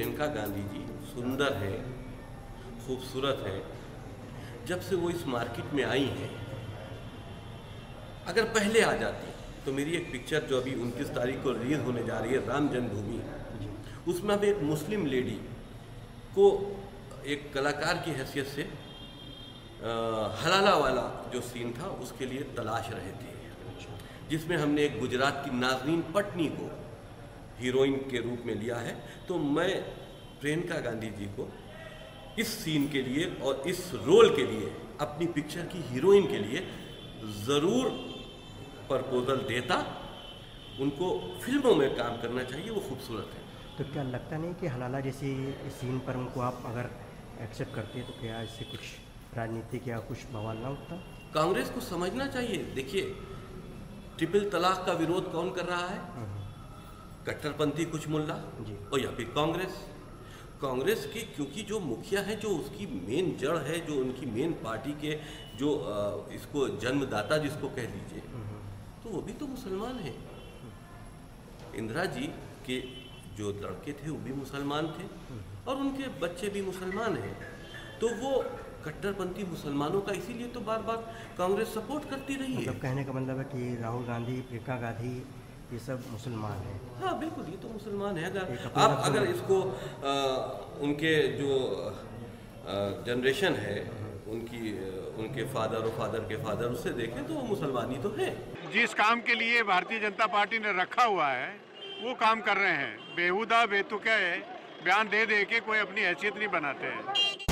प्रियंका गांधी जी सुंदर है, खूबसूरत है। जब से वो इस मार्केट में आई हैं, अगर पहले आ जाती तो मेरी एक पिक्चर जो अभी उनतीस तारीख को रिलीज़ होने जा रही है, राम जन्मभूमि। उसमें हम एक मुस्लिम लेडी को एक कलाकार की हैसियत से हलाला वाला जो सीन था, उसके लिए तलाश रहे थे। जिसमें हमने एक गुजरात की नाजनीन पटनी को हीरोइन के रूप में लिया है। तो मैं प्रियंका गांधी जी को इस सीन के लिए और इस रोल के लिए अपनी पिक्चर की हीरोइन के लिए ज़रूर प्रपोजल देता। उनको फ़िल्मों में काम करना चाहिए वो खूबसूरत है। तो क्या लगता नहीं कि हलाला जैसी सीन पर उनको आप अगर एक्सेप्ट करते तो क्या इससे कुछ राजनीतिक या कुछ बवाल ना उठता? कांग्रेस को समझना चाहिए। देखिए ट्रिपल तलाक का विरोध कौन कर रहा है? कट्टरपंथी कुछ मुल्ला और या फिर कांग्रेस। कांग्रेस के क्योंकि जो मुखिया है जो उसकी मेन जड़ है जो उनकी मेन पार्टी के जो इसको जन्मदाता जिसको कह लीजिए तो वो भी तो मुसलमान है। इंदिरा जी के जो लड़के थे वो भी मुसलमान थे और उनके बच्चे भी मुसलमान हैं। तो वो कट्टरपंथी मुसलमानों का इसीलिए तो बार बार कांग्रेस सपोर्ट करती रही है। मतलब कहने का मतलब है कि राहुल गांधी प्रियंका गांधी ये सब मुसलमान हैं। हाँ बिल्कुल ये तो मुसलमान है। अगर आप अगर इसको आ, उनके जो जनरेशन है उनकी उनके फादर और फादर के फादर उससे देखें तो वो मुसलमानी तो है। जिस काम के लिए भारतीय जनता पार्टी ने रखा हुआ है वो काम कर रहे हैं। बेहुदा बेतुके बयान दे दे के कोई अपनी हैसियत नहीं बनाते हैं।